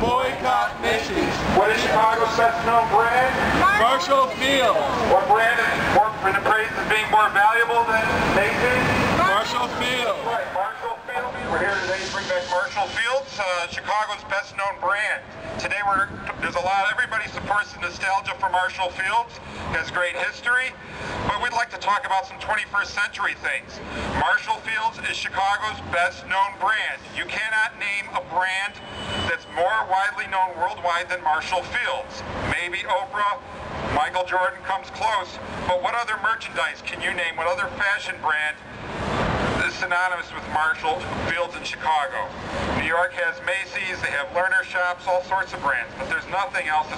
Boycott Macy's. What is Chicago's best known brand? Marshall Field. What brand is more, been appraised as being more valuable than Macy's? Marshall Field. Right, Marshall Field. We're here today to bring back Marshall Fields, uh, Chicago's best known brand. Today we're there's a lot everybody supports the nostalgia for Marshall Fields. Has great history, but we'd like to talk about some 21st century things. Marshall Fields is Chicago's best known brand. You cannot name a brand that's more widely known worldwide than Marshall Fields. Maybe Oprah, Michael Jordan comes close, but what other merchandise can you name? What other fashion brand synonymous with Marshall Fields in Chicago? New York has Macy's, they have Lerner shops, all sorts of brands, but there's nothing else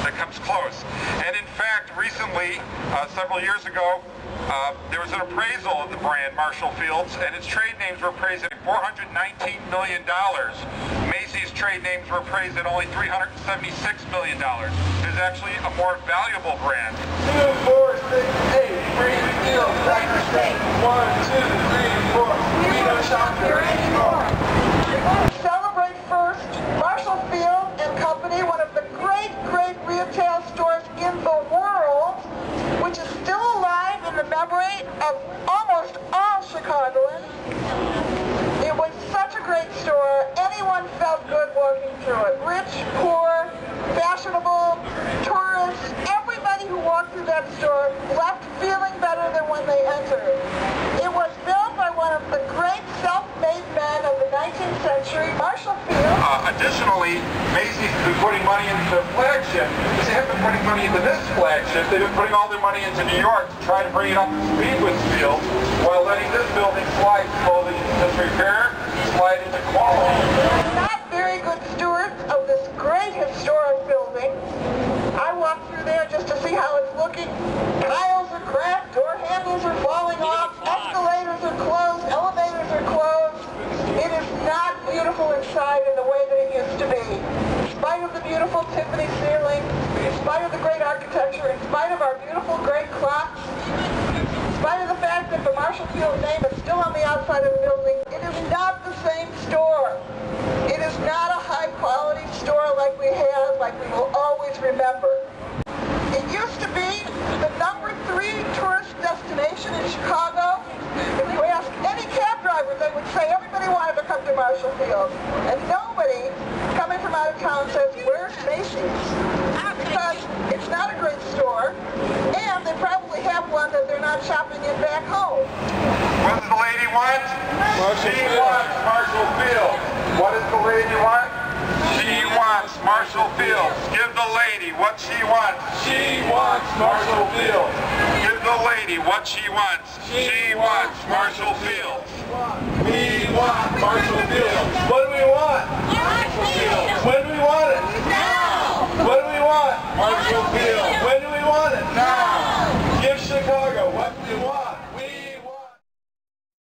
that comes close. And in fact, recently, uh, several years ago, uh, there was an appraisal of the brand Marshall Fields, and its trade names were appraised at $419 million. Macy's trade names were appraised at only $376 million. It is actually a more valuable brand. Two, four, six, eight. Free deal. Dr. State. One, two, three, four. We don't shop here anymore. Celebrate first Marshall Field and Company, one of the great, great retail stores in the world, which is still alive in the memory of almost all Chicagoans. It was such a great store. Anyone felt good walking through it. Rich, poor, fashionable, tourists, everybody who walked through that store left feeling better than when they entered. It was built by one of the great self-made men of the 19th century, Marshall Field. Uh, additionally, Macy's been putting money into their flagship. They haven't been putting money into this flagship. They've been putting all their money into New York to try to bring it up to speed with Field, while letting this building slide slowly into disrepair, slide into quality. not very good stewards of this great historic building. I walked through there just to see how it's looking. Tiles are cracked, door handles are falling off, escalators are closed, elevators are closed. It is not beautiful inside in the way that it used to be. In spite of the beautiful Tiffany ceiling, in spite of the great architecture, in spite of our beautiful great clocks, in spite of the fact Field name is still on the outside of the building, it is not the same store. It is not a high quality store like we have, like we will always remember. It used to be the number three tourist destination in Chicago. If you ask any cab driver, they would say everybody wanted to come to Marshall Field. And nobody coming from out of town says, where's Macy's? Because it's not a great store, and they probably have one that they're not shopping in back home. What does the lady want? Marshall she Field. wants Marshall Field. What does the lady want? She wants Marshall Field. Give the lady what she wants. She wants Marshall Field. Give the lady what she wants. She wants Marshall Field. We want Marshall Field. What do we want? Marshall Field. When do we want it? Now. What do we want? Marshall Field. When do we want it? Now.